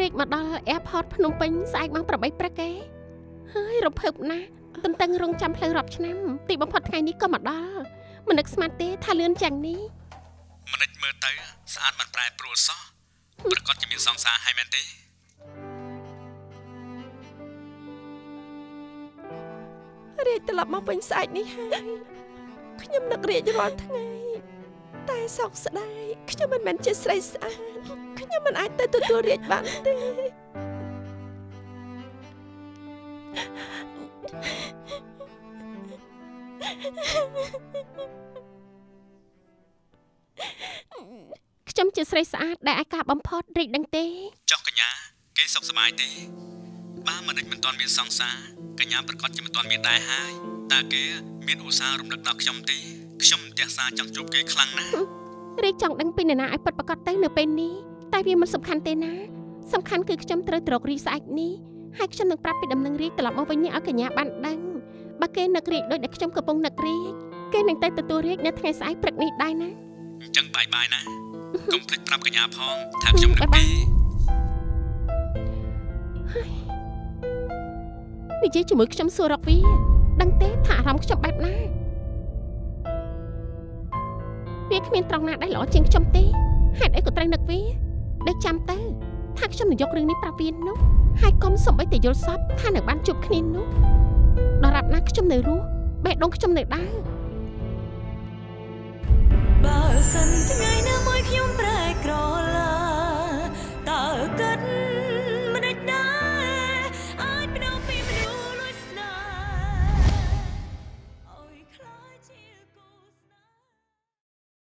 រាជមកដល់ Airport ភ្នំពេញស្អែកម៉ោង8ព្រឹកឯងហើយរំភើបណាស់ទន្ទឹងរង់ចាំផ្លូវរាប់ឆ្នាំទីបំផុតថ្ងៃនេះក៏មកដល់មិននឹកស្មានទេថាលឿនយ៉ាងនេះមនិចមើលទៅ ស្អាតមិនប្រែប្រួលសោះប្រកាសជាមានសង្សារហើយមែនទេរាជត្រឡប់មកវិញស្អែកនេះហើយខ្ញុំនឹករាជរាល់ថ្ងៃតែសោកស្ដាយខ្ញុំមិនមែនជាស្រីស្អាត ខ្ញុំមិនអាចទៅទទួលរាជបានទេខ្ញុំជាស្រីស្អាតដែលអាចការបំផុតរាជដឹងទេចុះកញ្ញា គេសុខសប្បាយទេបើមនិចមិនទាន់មានសង្សារកញ្ញាប្រកាសជាមិនទាន់មានដែរហើយតើគេមានឧស្សាហ៍រំលឹកដល់ខ្ញុំទេខ្ញុំផ្ទះសារចង់ជួបគេខ្លាំងណាស់រាជចង់ដឹងពីនរណាឲ្យពិតប្រកបទៅនៅពេលនេះ តែវាមិនសំខាន់ទេណាសំខាន់គឺខ្ញុំត្រូវត្រករីស្អែកនេះហើយខ្ញុំនឹងប្រាប់ពីដំណឹងរាជត្រឡប់មកវិញនេះឲ្យកញ្ញាបានដឹងបើគេនឹករាជដូចដែលខ្ញុំកំពុងនឹករាជគេនឹងទៅទទួលរាជនៅថ្ងៃស្អែកព្រឹកនេះដែរណាអញ្ចឹងបាយបាយណាកុំភ្លេចប្រាប់កញ្ញាផងថាខ្ញុំនឹកទេនិយាយជាមួយខ្ញុំសួររកវាដឹងទេថាអារម្មណ៍ខ្ញុំបែបណាវាគ្មានត្រង់ណាដែលល្អជាងខ្ញុំទេហេតុអីក៏ត្រូវនឹកវា ដែលចាំទៅថាខ្ញុំនឹងយករឿងនេះប្រាប់វានោះហើយកុំសំបីតែយល់សពថានៅបានជួបគ្នានោះដរាបណាខ្ញុំនៅរស់បេះដូងខ្ញុំនៅដែរ